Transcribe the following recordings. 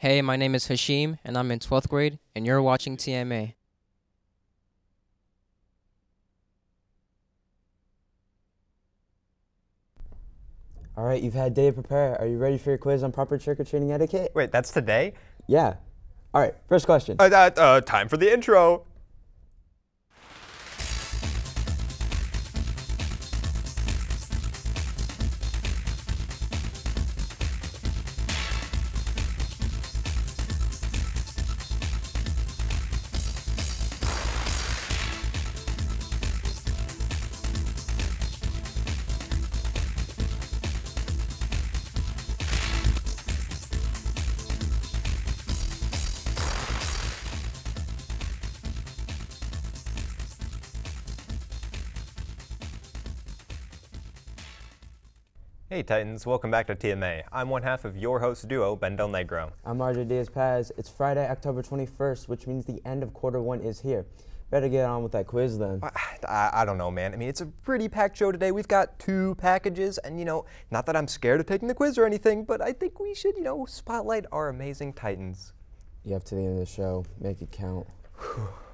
Hey, my name is Hashim, and I'm in 12th grade, and you're watching TMA. All right, you've had a day to prepare. Are you ready for your quiz on proper trick-or-treating etiquette? Wait, that's today? Yeah. All right, first question. Uh, uh, uh, time for the intro. Hey Titans, welcome back to TMA. I'm one half of your host duo, Ben Delnegro. I'm RJ Diaz Paz. It's Friday, October 21st, which means the end of quarter one is here. Better get on with that quiz then. I, I, I don't know, man. I mean, it's a pretty packed show today. We've got two packages, and you know, not that I'm scared of taking the quiz or anything, but I think we should, you know, spotlight our amazing Titans. You have to the end of the show. Make it count.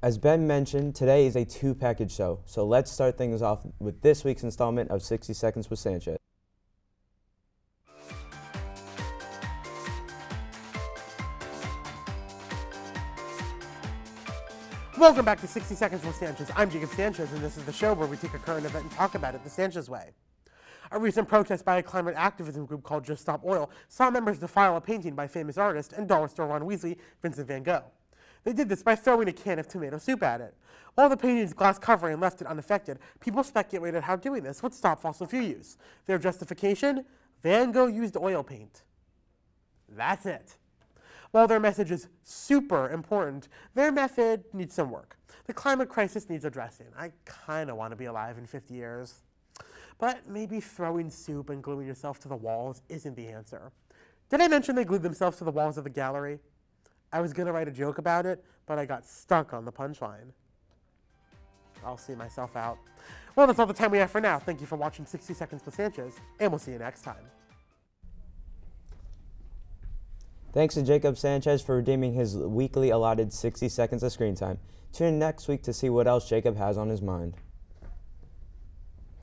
As Ben mentioned, today is a two package show, so let's start things off with this week's installment of 60 Seconds with Sanchez. Welcome back to 60 Seconds with Sanchez. I'm Jacob Sanchez, and this is the show where we take a current event and talk about it the Sanchez way. A recent protest by a climate activism group called Just Stop Oil saw members defile a painting by famous artist and dollar store Ron Weasley, Vincent van Gogh. They did this by throwing a can of tomato soup at it. While the painting's glass covering left it unaffected, people speculated how doing this would stop fossil fuel use. Their justification? Van Gogh used oil paint. That's it. While their message is super important, their method needs some work. The climate crisis needs addressing. I kind of want to be alive in 50 years. But maybe throwing soup and gluing yourself to the walls isn't the answer. Did I mention they glued themselves to the walls of the gallery? I was going to write a joke about it, but I got stuck on the punchline. I'll see myself out. Well, that's all the time we have for now. Thank you for watching 60 Seconds with Sanchez, and we'll see you next time. Thanks to Jacob Sanchez for redeeming his weekly allotted 60 seconds of screen time. Tune in next week to see what else Jacob has on his mind.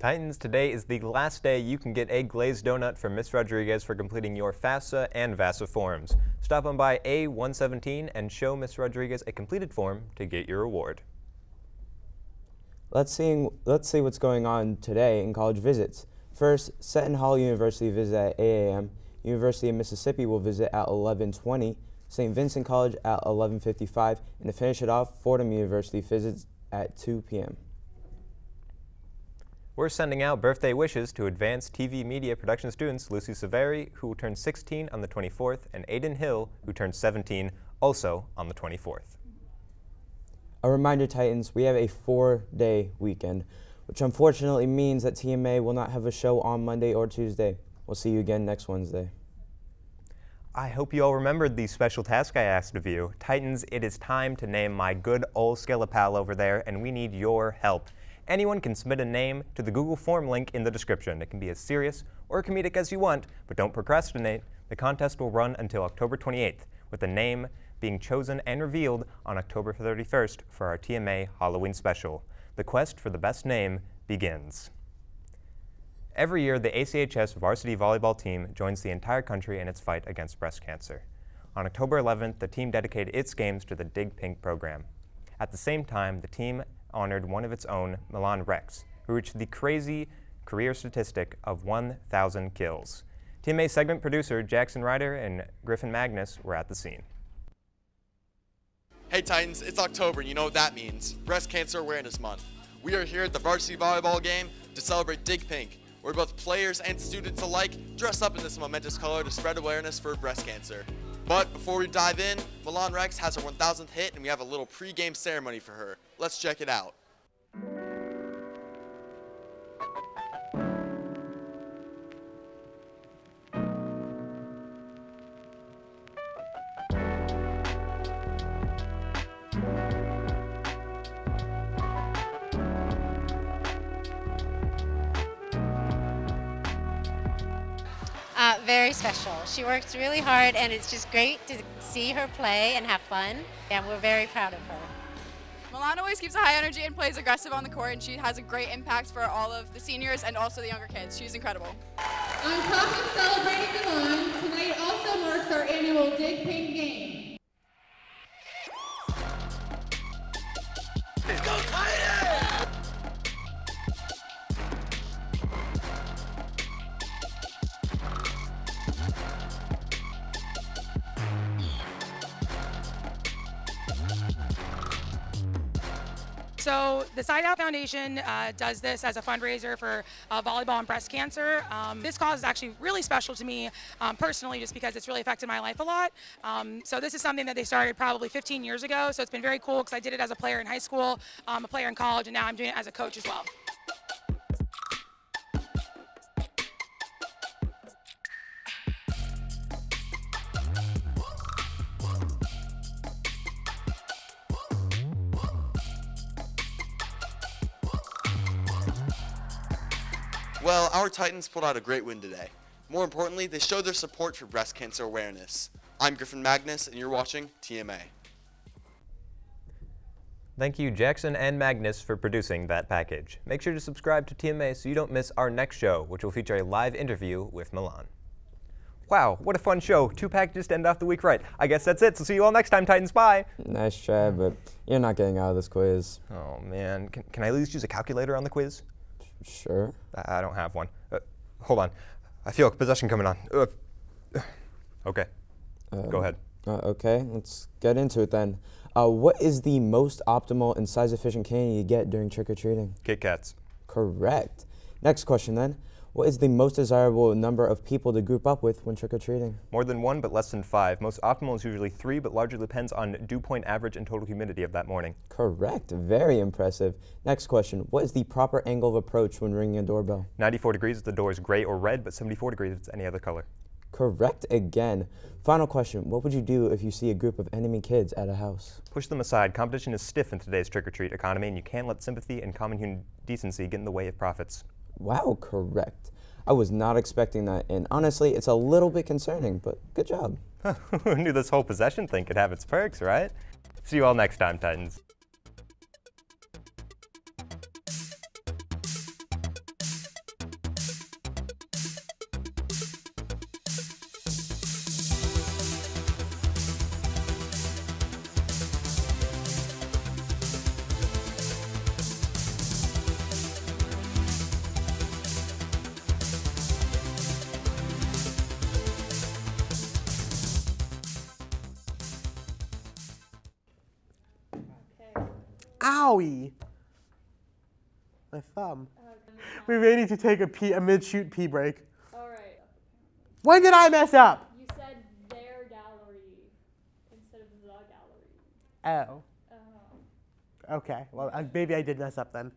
Titans, today is the last day you can get a glazed donut from Miss Rodriguez for completing your FAFSA and VASA forms. Stop on by A117 and show Miss Rodriguez a completed form to get your reward. Let's see, let's see what's going on today in college visits. First, Seton Hall University visit at 8 a.m. University of Mississippi will visit at 11:20. St. Vincent College at 11:55, and to finish it off, Fordham University visits at 2 p.m. We're sending out birthday wishes to advanced TV media production students Lucy Savarie, who will turn 16 on the 24th, and Aiden Hill, who turns 17, also on the 24th. A reminder, Titans, we have a four-day weekend, which unfortunately means that TMA will not have a show on Monday or Tuesday. We'll see you again next Wednesday. I hope you all remembered the special task I asked of you. Titans, it is time to name my good old Skelepal over there, and we need your help. Anyone can submit a name to the Google form link in the description. It can be as serious or comedic as you want, but don't procrastinate. The contest will run until October 28th, with the name being chosen and revealed on October 31st for our TMA Halloween special. The quest for the best name begins. Every year, the ACHS varsity volleyball team joins the entire country in its fight against breast cancer. On October 11th, the team dedicated its games to the Dig Pink program. At the same time, the team honored one of its own, Milan Rex, who reached the crazy career statistic of 1,000 kills. TMA segment producer Jackson Rider and Griffin Magnus were at the scene. Hey Titans, it's October and you know what that means. Breast Cancer Awareness Month. We are here at the varsity volleyball game to celebrate Dig Pink, where both players and students alike dress up in this momentous color to spread awareness for breast cancer. But before we dive in, Milan Rex has her 1000th hit and we have a little pre-game ceremony for her. Let's check it out. Uh, very special. She works really hard, and it's just great to see her play and have fun. And we're very proud of her. Milan always keeps a high energy and plays aggressive on the court, and she has a great impact for all of the seniors and also the younger kids. She's incredible. On top of celebrating So the Side Out Foundation uh, does this as a fundraiser for uh, volleyball and breast cancer. Um, this cause is actually really special to me um, personally, just because it's really affected my life a lot. Um, so this is something that they started probably 15 years ago. So it's been very cool because I did it as a player in high school, um, a player in college, and now I'm doing it as a coach as well. Well, our Titans pulled out a great win today. More importantly, they showed their support for breast cancer awareness. I'm Griffin Magnus, and you're watching TMA. Thank you, Jackson and Magnus, for producing that package. Make sure to subscribe to TMA so you don't miss our next show, which will feature a live interview with Milan. Wow, what a fun show. Two packages to end off the week right. I guess that's it, so see you all next time, Titans. Bye. Nice try, but you're not getting out of this quiz. Oh, man. Can, can I at least use a calculator on the quiz? Sure. I I don't have one. Uh, hold on. I feel a possession coming on. Uh, okay. Go ahead. Uh, okay, let's get into it then. Uh, what is the most optimal and size efficient candy you get during trick or treating? Kit Kats. Correct. Next question then. What is the most desirable number of people to group up with when trick or treating? More than one, but less than five. Most optimal is usually three, but largely depends on dew point average and total humidity of that morning. Correct. Very impressive. Next question. What is the proper angle of approach when ringing a doorbell? 94 degrees if the door is gray or red, but 74 degrees if it's any other color. Correct again. Final question. What would you do if you see a group of enemy kids at a house? Push them aside. Competition is stiff in today's trick or treat economy, and you can't let sympathy and common human decency get in the way of profits. Wow, correct. I was not expecting that, and honestly, it's a little bit concerning, but good job. Who knew this whole possession thing could have its perks, right? See you all next time, Titans. Owie! My thumb. We may need to take a, pee, a mid-shoot pee break. All right. When did I mess up? You said their gallery instead of the gallery. Oh. Oh. Okay. Well, uh, maybe I did mess up then.